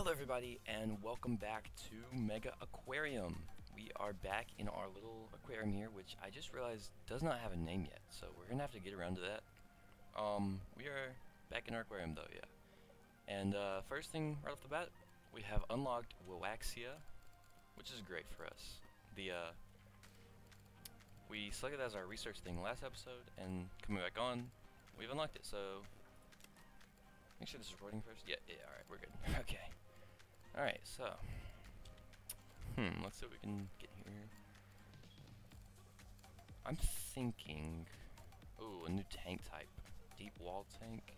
Hello everybody and welcome back to Megaquarium. We are back in our little aquarium here, which I just realized does not have a name yet, so we're gonna have to get around to that. Um, we are back in our aquarium though, yeah. And uh, first thing right off the bat, we have unlocked Wiwaxia, which is great for us. The uh, we selected as our research thing last episode, and coming back on, we've unlocked it. So make sure this is recording first. Yeah, yeah, all right, we're good. okay. All right, so hmm, let's see what we can get here. I'm thinking, ooh, a new tank type, deep wall tank.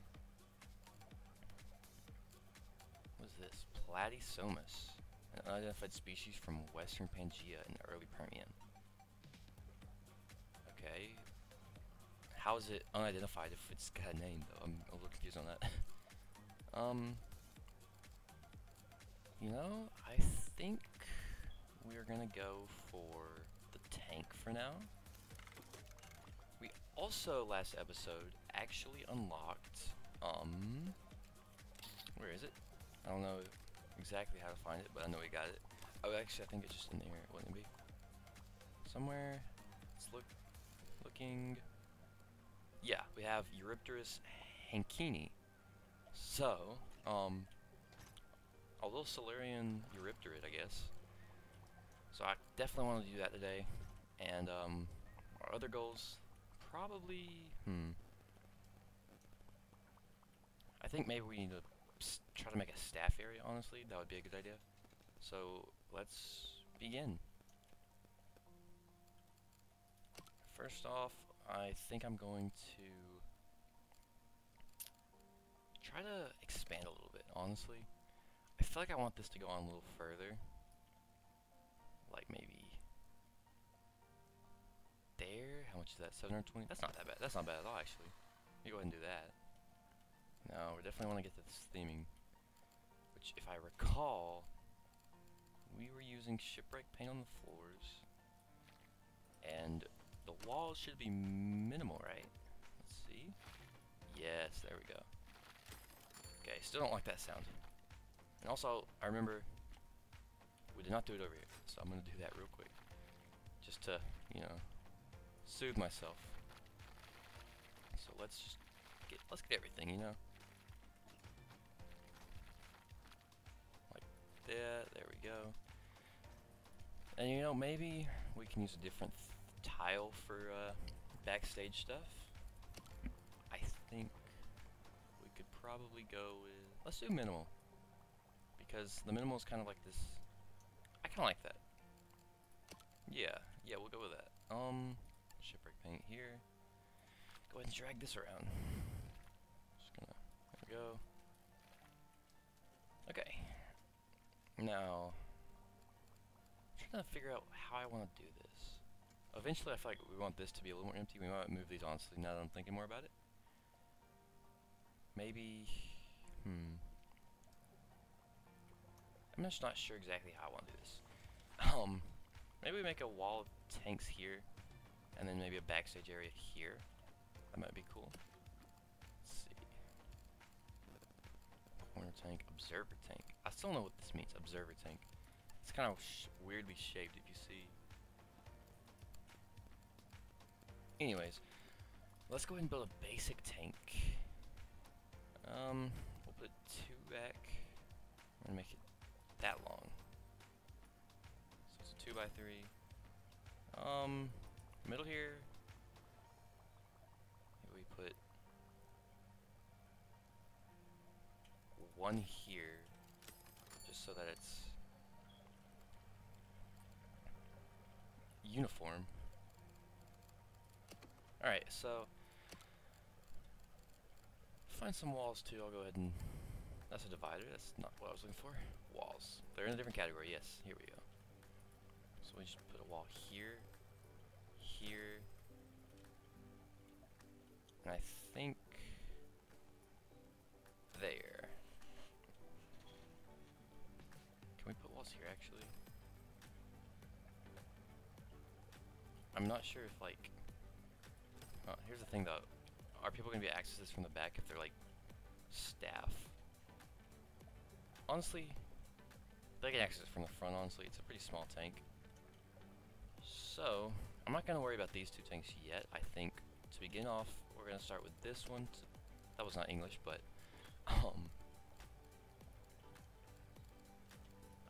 What's this? Platysomus, an unidentified species from western Pangaea in the early Permian. Okay. How is it unidentified if it's got a name though? I'm a little confused on that. um. You know, I think we're gonna go for the tank for now. We also, last episode, actually unlocked, um, where is it? I don't know exactly how to find it, but I know we got it. Oh, actually, I think it's just in here, wouldn't it be? Somewhere, let's look, looking, yeah, we have Eurypterus hankini. So, um, a little Silurian Eurypterid, I guess. So I definitely want to do that today. And um, our other goals, probably, hmm. I think maybe we need to try to make a staff area, honestly. That would be a good idea. So let's begin. First off, I think I'm going to try to expand a little bit, honestly. I feel like I want this to go on a little further. Like maybe there. How much is that? 720? That's not that bad. That's not bad at all, actually. Let me go ahead and do that. No, we definitely want to get to this theming. Which, if I recall, we were using shipwreck paint on the floors. And the walls should be minimal, right? Let's see. Yes, there we go. Okay, still don't like that sound. And also, I remember we did not do it over here, so I'm gonna do that real quick, just to, you know, soothe myself. So let's just get, let's get everything, you know. Like that, there we go. And you know, maybe we can use a different tile for uh, backstage stuff. I think we could probably go with, let's do minimal because the minimal is kind of like this. I kind of like that. Yeah, yeah, we'll go with that. Um, shipwreck paint here. Go ahead and drag this around. Just gonna, there we go. Okay. Now, I'm trying to figure out how I want to do this. Eventually, I feel like we want this to be a little more empty. We might move these honestly now that I'm thinking more about it. Maybe, hmm. I'm just not sure exactly how I want to do this. Um, maybe we make a wall of tanks here, and then maybe a backstage area here. That might be cool. Let's see. Corner tank, observer tank. I still don't know what this means, observer tank. It's kind of sh weirdly shaped if you see. Anyways, let's go ahead and build a basic tank. Um, we'll put two back. I'm gonna make it that long. So it's a two by three. Um, middle here. We put one here, just so that it's uniform. Alright, so find some walls too. I'll go ahead and that's a divider. That's not what I was looking for. Walls. They're in a different category. Yes, here we go. So we just put a wall here, here, and I think there. Can we put walls here actually? I'm not sure if like. Oh, here's the thing though. Are people gonna be access this from the back if they're like staff? Honestly, They can access it from the front, honestly. It's a pretty small tank. So, I'm not going to worry about these two tanks yet. I think to begin off, we're going to start with this one. That was not English, but... Um,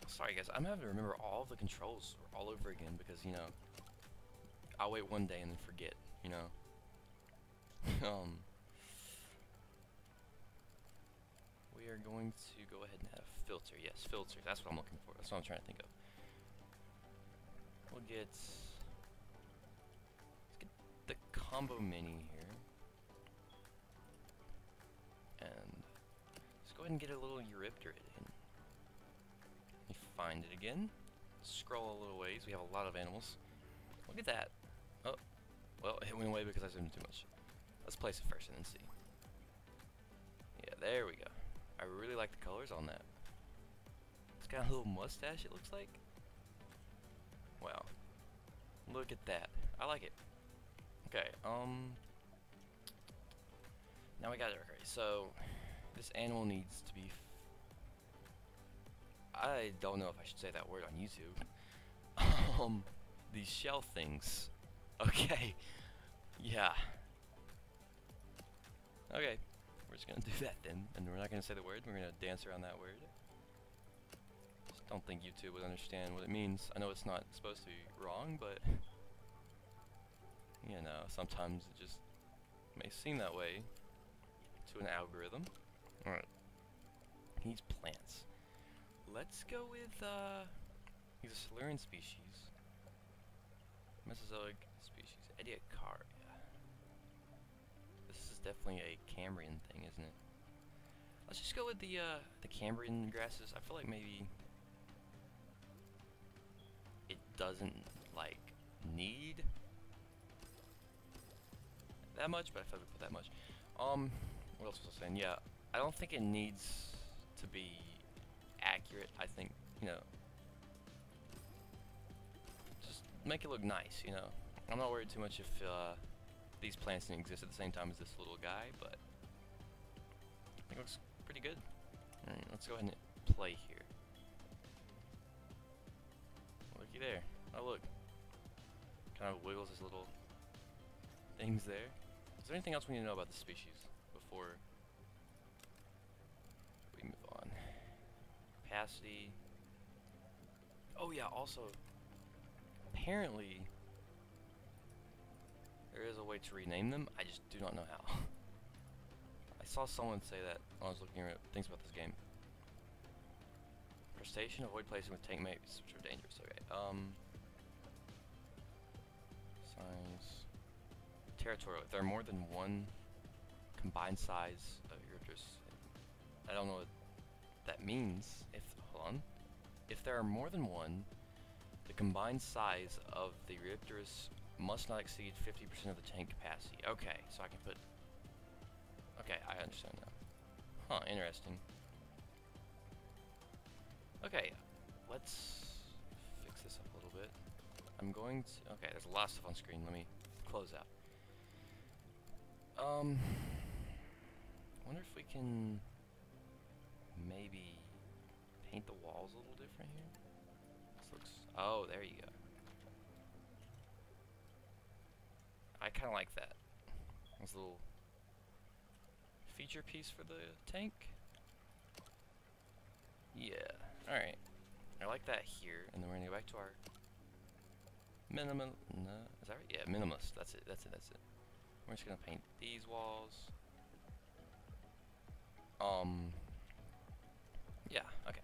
sorry guys, I'm having to remember all the controls all over again because, you know, I'll wait one day and then forget, you know. um, we are going to go ahead and have filter. Yes, filter. That's what I'm looking for. That's what I'm trying to think of. We'll get, let's get the combo mini here. And let's go ahead and get a little Eurypterid in. Let me find it again. Scroll a little ways. We have a lot of animals. Look at that. Oh, well, it went away because I zoomed too much. Let's place it first and then see. Yeah, there we go. I really like the colors on that. Got a little mustache, it looks like. Wow. Look at that. I like it. Okay, um... Now we got it. Okay, so... This animal needs to be... I don't know if I should say that word on YouTube. um, these shell things. Okay. Yeah. Okay. We're just gonna do that then, and we're not gonna say the word, we're gonna dance around that word. Don't think YouTube would understand what it means. I know it's not supposed to be wrong, but you know, sometimes it just may seem that way to an algorithm. Alright. Needs plants. Let's go with uh he's a Silurian species. Mesozoic species. Ediacaria This is definitely a Cambrian thing, isn't it? Let's just go with the uh, the Cambrian grasses. I feel like maybe doesn't like need that much, but I like we put that much. Um, what else was I saying? Yeah, I don't think it needs to be accurate. I think you know, just make it look nice. You know, I'm not worried too much if. Uh, these plants didn't exist at the same time as this little guy, but it looks pretty good. Alright, let's go ahead and play here. There. Oh look. Kind of wiggles his little things there. Is there anything else we need to know about the species before we move on? Capacity. Oh yeah, also, apparently there is a way to rename them, I just do not know how. I saw someone say that when I was looking at things about this game. Crustacean, avoid placing with tank mates, which are dangerous. Okay, um... Size... Territorial. If there are more than one combined size of Eurypterus, I don't know what that means. If, hold on. If there are more than one, the combined size of the Eurypterus must not exceed 50% of the tank capacity. Okay, so I can put... Okay, I understand now. Huh, interesting. Okay, let's fix this up a little bit. I'm going to... Okay, there's a lot of stuff on screen. Let me close out. Um... wonder if we can maybe paint the walls a little different here. This looks... Oh, there you go. I kind of like that. This little feature piece for the tank. Yeah. Alright. I like that here, and then we're gonna go back to our minimal. No, is that right? Yeah, minimalist. That's it. That's it. That's it. We're just gonna paint these walls. Um. Yeah. Okay.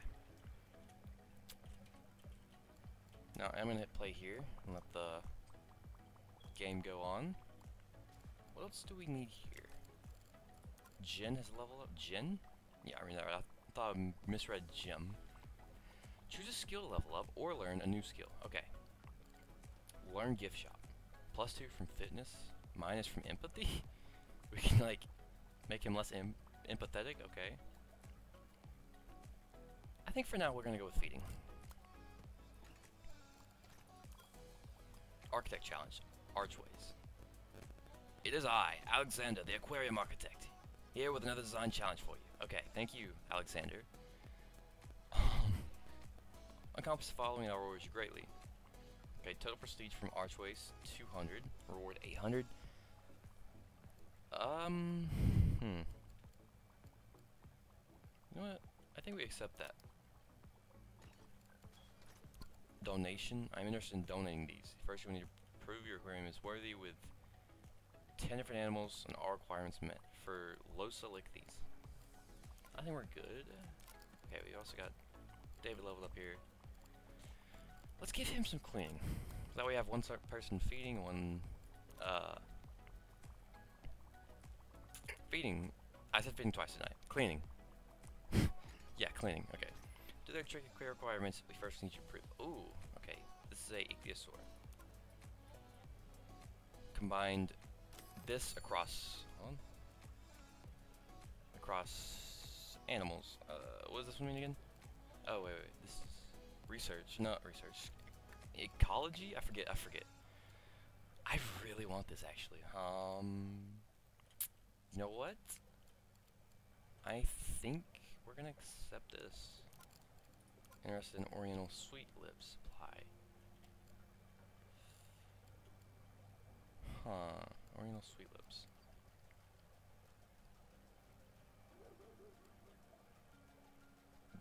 Now I'm gonna hit play here and let the game go on. What else do we need here? Jin has leveled up. Jin? Yeah, I mean, I thought I misread Gem. Choose a skill to level up or learn a new skill. Okay. Learn gift shop. Plus two from fitness, minus from empathy. we can like make him less em empathetic. Okay. I think for now we're gonna go with feeding. Architect challenge archways. It is I, Alexander, the aquarium architect, here with another design challenge for you. Okay, thank you, Alexander. accomplish the following, I'll reward you greatly. Okay, total prestige from Archways, 200. Reward 800. Um, hmm. You know what? I think we accept that. Donation. I'm interested in donating these. First, we need to prove your aquarium is worthy with 10 different animals and all requirements met. For Losa, lick these. I think we're good. Okay, we also got David leveled up here. Let's give him some cleaning. That way we have one person feeding, one, uh, feeding. I said feeding twice tonight. Cleaning. yeah, cleaning. Okay. Do their tricky clear requirements, we first need to prove. Ooh, okay. This is a ichthyosaur. Combined this across, hold on. across animals. Uh, what does this one mean again? Oh wait, wait. This is research, not research. Ecology? I forget. I forget. I really want this actually. Um, you know what? I think we're gonna accept this. Interested in Oriental Sweet Lip supply. Huh. Oriental Sweet Lips.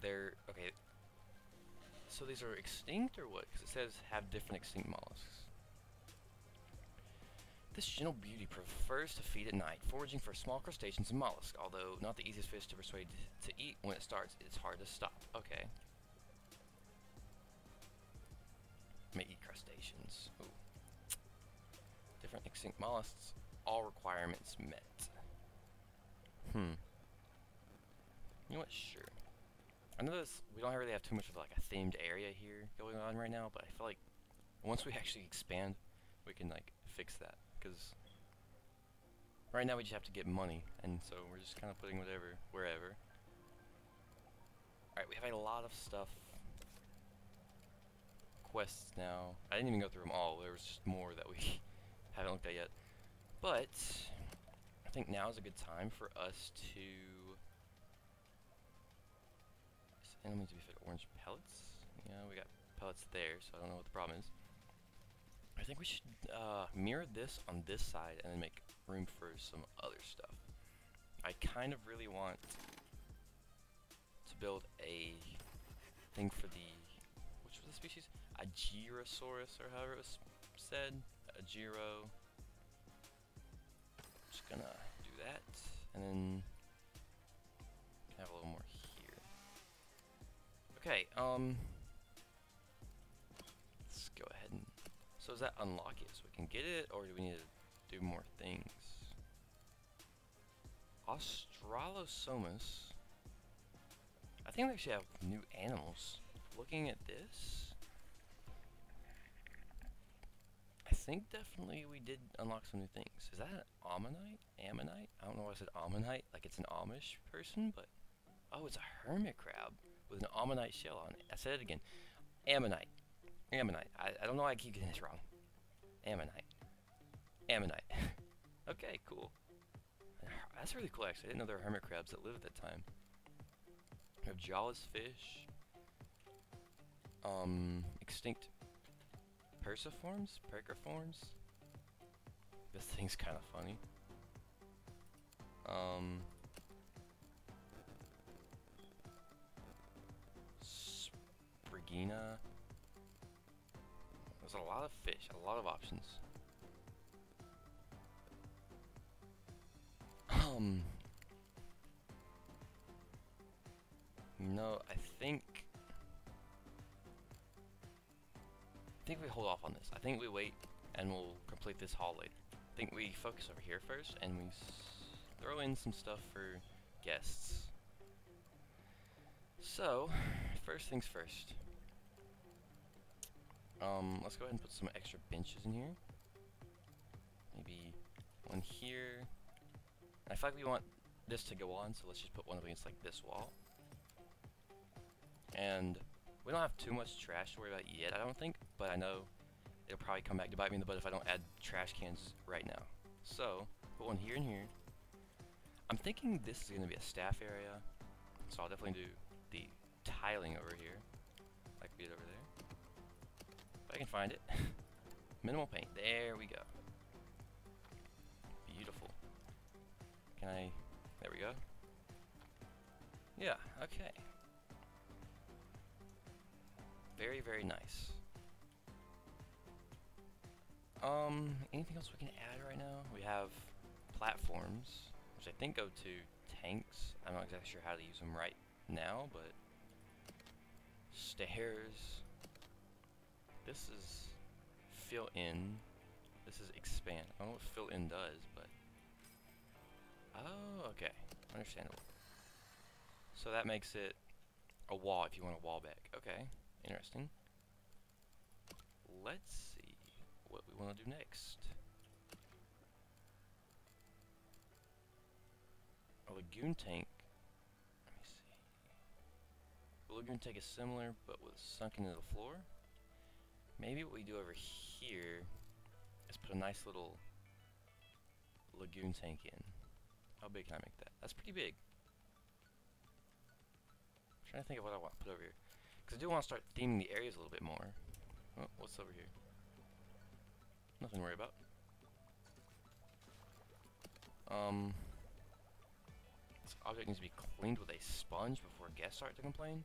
They're okay. So these are extinct or what? Because it says have different extinct mollusks. This gentle beauty prefers to feed at night, foraging for small crustaceans and mollusks. Although not the easiest fish to persuade to eat when it starts, it's hard to stop. Okay. May eat crustaceans. Ooh. Different extinct mollusks, all requirements met. Hmm. You know what? Sure. I know this, we don't really have too much of like a themed area here going on right now, but I feel like once we actually expand, we can like fix that. Because right now we just have to get money, and so we're just kind of putting whatever, wherever. Alright, we have a lot of stuff. Quests now. I didn't even go through them all, there was just more that we haven't looked at yet. But, I think now is a good time for us to needs to be fed orange pellets. Yeah, we got pellets there, so I don't know what the problem is. I think we should uh, mirror this on this side and then make room for some other stuff. I kind of really want to build a thing for the, which was the species? Agirosaurus, or however it was said. Agiro. Just gonna do that, and then Okay, um, let's go ahead and. So does that unlock it so we can get it, or do we need to do more things? Australosomus. I think we actually have new animals. Looking at this, I think definitely we did unlock some new things. Is that an ammonite? Ammonite? I don't know why I said ammonite, like it's an Amish person, but oh, it's a hermit crab with an ammonite shell on it. I said it again. Ammonite. Ammonite. I, I don't know why I keep getting this wrong. Ammonite. Ammonite. okay, cool. That's really cool, actually. I didn't know there were hermit crabs that lived at that time. We have jawless fish. Um, extinct persiforms? Perciforms? This thing's kind of funny. Um... Spriggina. There's a lot of fish, a lot of options. Um. No, I think. I think we hold off on this. I think we wait and we'll complete this hall later. I think we focus over here first and we throw in some stuff for guests. So, first things first. Um, let's go ahead and put some extra benches in here. Maybe one here. I feel like we want this to go on, so let's just put one against like this wall. And we don't have too much trash to worry about yet, I don't think, but I know it'll probably come back to bite me in the butt if I don't add trash cans right now. So, put one here and here. I'm thinking this is going to be a staff area, so I'll definitely do the tiling over here, like we did over there. I can find it. Minimal paint. There we go. Beautiful. Can I... There we go. Yeah, okay. Very, very nice. Um, anything else we can add right now? We have platforms, which I think go to tanks. I'm not exactly sure how to use them right now, but stairs. This is fill in. This is expand. I don't know what fill in does, but oh, okay, understandable. So that makes it a wall if you want a wall back. Okay, interesting. Let's see what we want to do next. A lagoon tank. Let me see. The lagoon tank is similar, but was sunk into the floor. Maybe what we do over here is put a nice little lagoon tank in. How big can I make that? That's pretty big. I'm trying to think of what I want to put over here. Because I do want to start theming the areas a little bit more. Oh, what's over here? Nothing to worry about. Um, this object needs to be cleaned with a sponge before guests start to complain.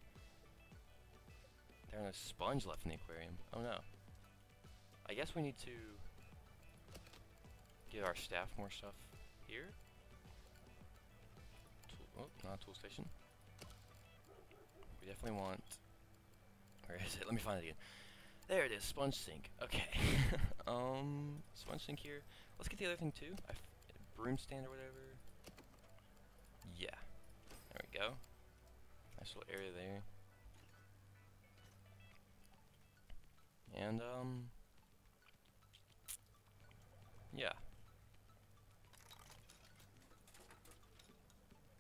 There's no sponge left in the aquarium. Oh no. I guess we need to give our staff more stuff here. Tool, oh, not tool station. We definitely want... Where is it? Let me find it again. There it is, sponge sink. Okay. um, sponge sink here. Let's get the other thing too. Broom stand or whatever. Yeah. There we go. Nice little area there. And, um... Yeah.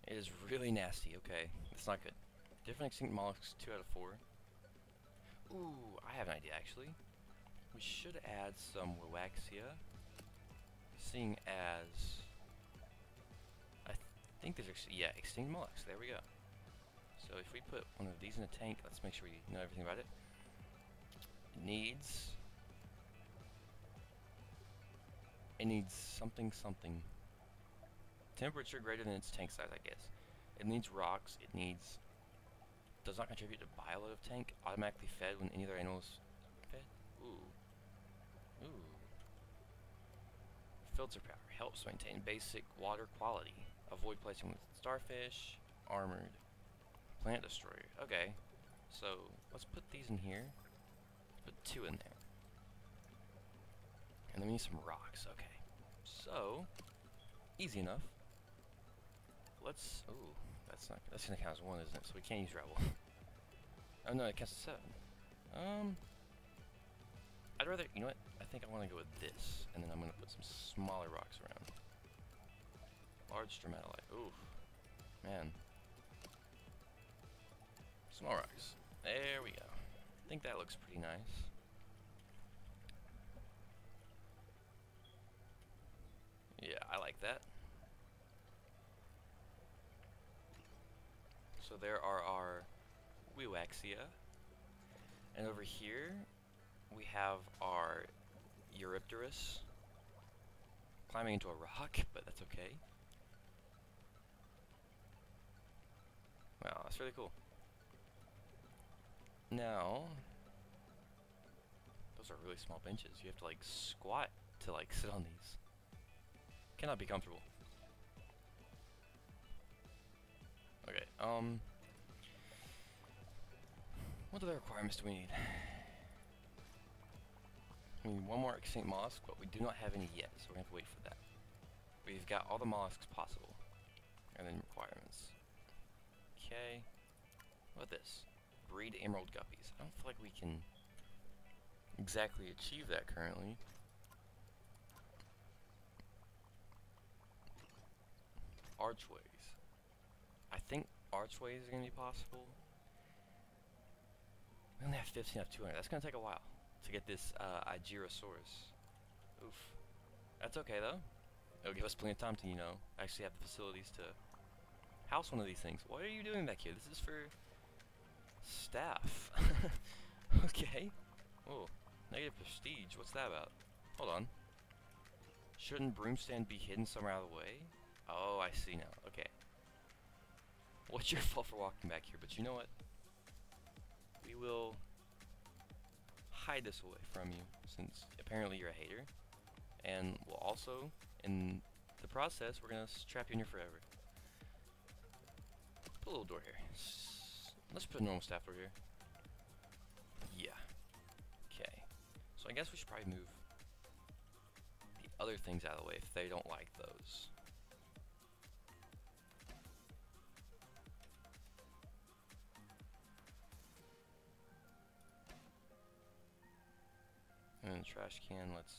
It is really nasty, okay. It's not good. Different extinct mollusks, 2 out of 4. Ooh, I have an idea actually. We should add some Wiwaxia, seeing as I th think there's actually, yeah, extinct mollusks. There we go. So if we put one of these in a tank, let's make sure we know everything about it. Needs it needs something something. Temperature greater than its tank size, I guess. It needs rocks. It needs does not contribute to bioload of tank. Automatically fed when any other animals fed. Ooh. Ooh. Filter power helps maintain basic water quality. Avoid placing with starfish. Armored. Plant destroyer. Okay. So let's put these in here. Put two in there. And then we need some rocks. Okay. So easy enough. Let's. Ooh. That's not. That's gonna count as one, isn't it? So we can't use rebel. oh no, it counts as seven. Um. I'd rather. You know what? I think I want to go with this, and then I'm gonna put some smaller rocks around. Large stromatolite. Ooh, man. Small rocks. There we go. I think that looks pretty nice. Yeah, I like that. So there are our Wiwaxia. And over here, we have our Eurypterus climbing into a rock, but that's okay. Wow, that's really cool. Now, those are really small benches. You have to like squat to like sit on these. Cannot be comfortable. Okay, um... What other requirements do we need? We need one more extinct mollusk, but we do not have any yet, so we're to have to wait for that. We've got all the mollusks possible. And then requirements. Okay. What about this? Breed emerald guppies. I don't feel like we can exactly achieve that currently. Archways. I think archways are going to be possible. We only have 15 out of 200. That's going to take a while to get this uh, Igerosaurus. Oof. That's okay, though. It'll give us plenty of time to, you know, actually have the facilities to house one of these things. What are you doing back here? This is for staff. okay. Oh, Negative prestige? What's that about? Hold on. Shouldn't broomstand be hidden somewhere out of the way? Oh, I see now. Okay. What's your fault for walking back here? But you know what? We will hide this away from you, since apparently you're a hater. And we'll also, in the process, we're gonna trap you in here forever. Put a little door here. Let's put normal staff over here. Yeah. Okay. So I guess we should probably move the other things out of the way if they don't like those. And the trash can, let's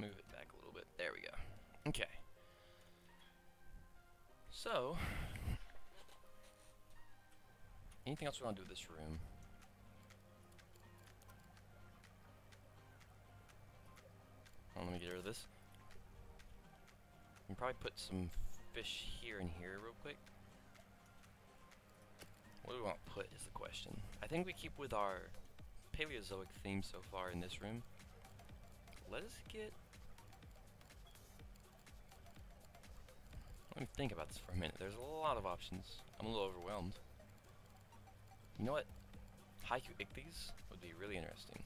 move it back a little bit. There we go. Okay. So, anything else we want to do with this room? Let me get rid of this. We can probably put some fish here and here real quick. What do we want to put is the question. I think we keep with our Paleozoic theme so far in this room. Let us get... Let me think about this for a minute. There's a lot of options. I'm a little overwhelmed. You know what? Haikouichthys would be really interesting.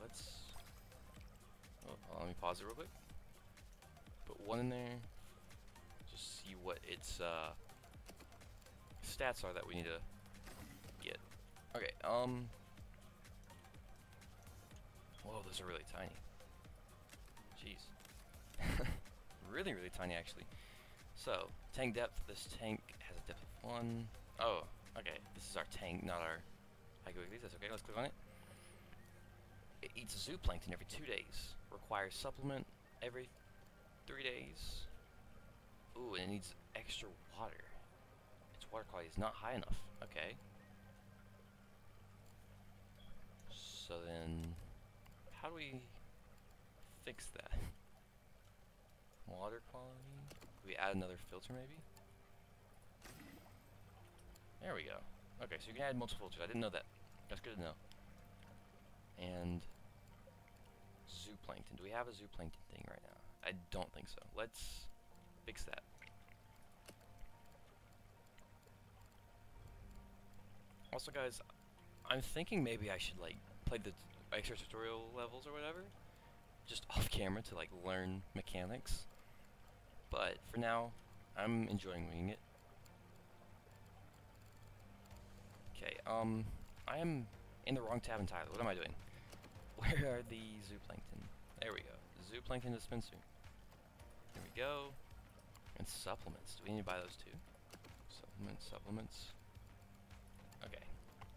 Let's... Oh, let me pause it real quick. Put one in there. Just see what its uh, stats are that we need to get. Okay, um... Whoa, those are really tiny. Jeez. really, really tiny, actually. So, tank depth. This tank has a depth of 1. Oh, okay. This is our tank, not our Hygoides. That's okay. Let's click on it. It eats zooplankton every two days. Requires supplement every three days. Ooh, and it needs extra water. Its water quality is not high enough. Okay. So then, how do we fix that? Water quality? Could we add another filter maybe? There we go. Okay, so you can add multiple filters. I didn't know that. That's good to know. And zooplankton. Do we have a zooplankton thing right now? I don't think so. Let's fix that. Also, guys, I'm thinking maybe I should like play the extra tutorial levels or whatever, just off camera to like learn mechanics. But for now, I'm enjoying winging it. Okay, um, I am in the wrong tab entirely. What am I doing? Where are the zooplankton? There we go. Zooplankton dispenser. There we go. And supplements. Do we need to buy those too? Supplements, supplements. Okay.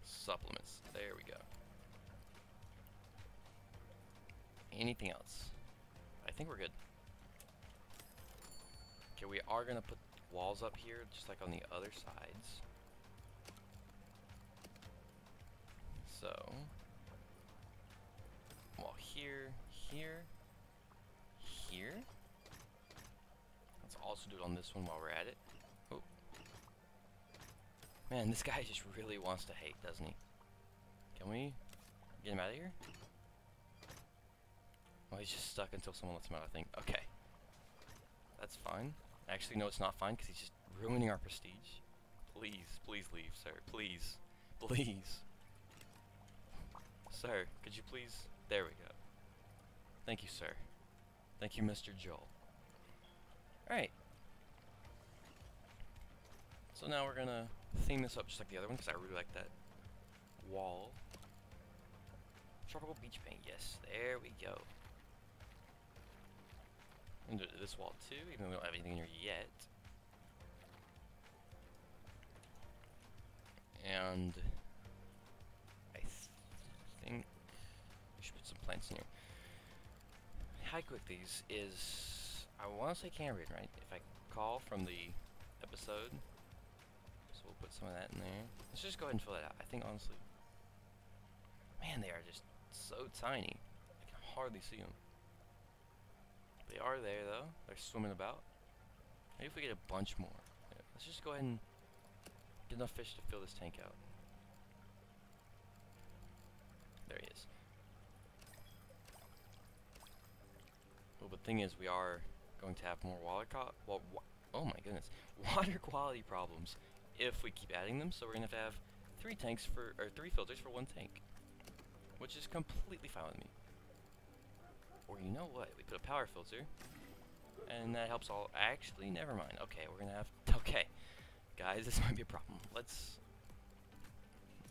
Supplements. There we go. Anything else? I think we're good. Okay, we are gonna put walls up here, just like on the other sides. So, wall here, here, here. Let's also do it on this one while we're at it. Oh. Man, this guy just really wants to hate, doesn't he? Can we get him out of here? Well, he's just stuck until someone lets him out, I think. Okay. That's fine. Actually, no, it's not fine, because he's just ruining our prestige. Please, please leave, sir. Please. Please. Sir, could you please? There we go. Thank you, sir. Thank you, Mr. Joel. Alright. So now we're gonna theme this up just like the other one, because I really like that wall. Tropical beach paint, yes. There we go. And this wall too, even though we don't have anything in here yet. And plants in here. Haikouichthys is I want to say Cambrian, right? If I call from the episode, so we'll put some of that in there. Let's just go ahead and fill that out. I think honestly, man, they are just so tiny. I can hardly see them. They are there though. They're swimming about. Maybe if we get a bunch more. Yeah, let's just go ahead and get enough fish to fill this tank out. There he is. Well, the thing is, we are going to have more water co- well, oh my goodness, water quality problems if we keep adding them. So we're gonna have to have three tanks for, or three filters for one tank, which is completely fine with me. Or you know what? We put a power filter, and that helps all. Actually, never mind. Okay, we're gonna have. Okay, guys, this might be a problem. Let's.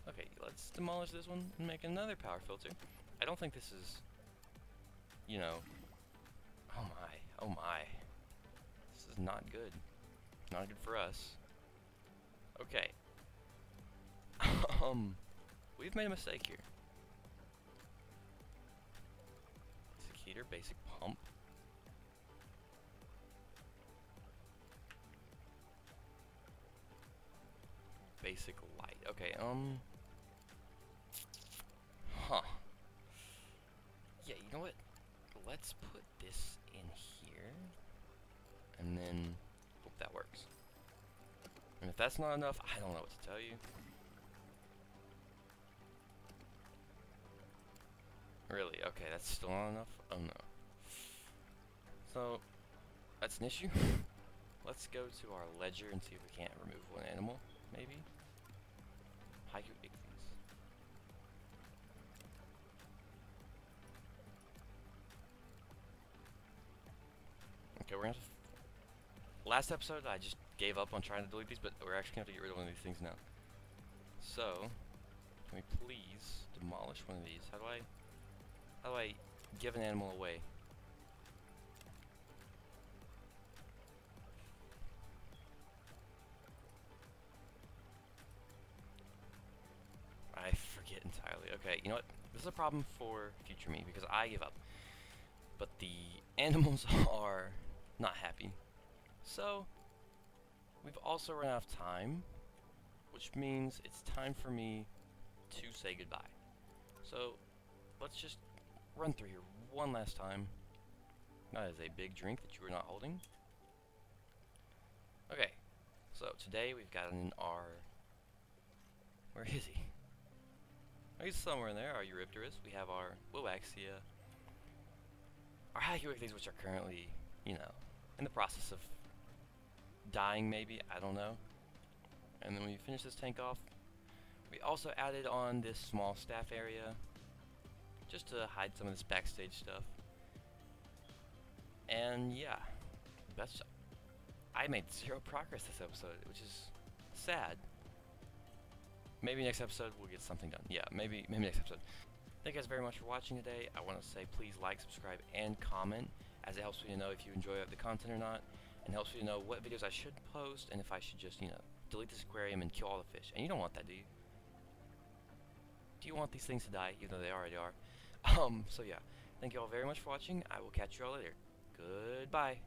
Okay, let's demolish this one and make another power filter. I don't think this is. You know. Oh my. Oh my. This is not good. Not good for us. Okay. um, we've made a mistake here. Basic heater, basic pump. Basic light. Okay, um. Huh. Yeah, you know what? Let's put this in here. And then hope that works. And if that's not enough, I don't know what to tell you. Really? Okay, that's still not enough? Oh no. So, that's an issue. Let's go to our ledger and see if we can't remove one animal, maybe? Haiku Okay, we're gonna have to Last episode, I just gave up on trying to delete these, but we're actually to have to get rid of one of these things now. So, can we please demolish one of these? How do I, how do I give an animal away? I forget entirely. Okay, you know what? This is a problem for future me because I give up. But the animals are not happy. So, we've also run out of time, which means it's time for me to say goodbye. So, let's just run through here one last time. That is a big drink that you are not holding. Okay, so today we've got an R. Where is he? He's somewhere in there, our Eurypterus. We have our Wiwaxia. Our Haikouichthys, which are currently, you know, in the process of dying maybe, I don't know. And then when we finish this tank off, we also added on this small staff area just to hide some of this backstage stuff. And yeah, that's I made zero progress this episode, which is sad. Maybe next episode we'll get something done. Yeah, maybe maybe next episode. Thank you guys very much for watching today. I want to say please like, subscribe, and comment as it helps me to know if you enjoy the content or not and helps me to know what videos I should post and if I should just, you know, delete this aquarium and kill all the fish. And you don't want that, do you? Do you want these things to die, even though they already are? Um, so yeah. Thank you all very much for watching. I will catch you all later. Goodbye.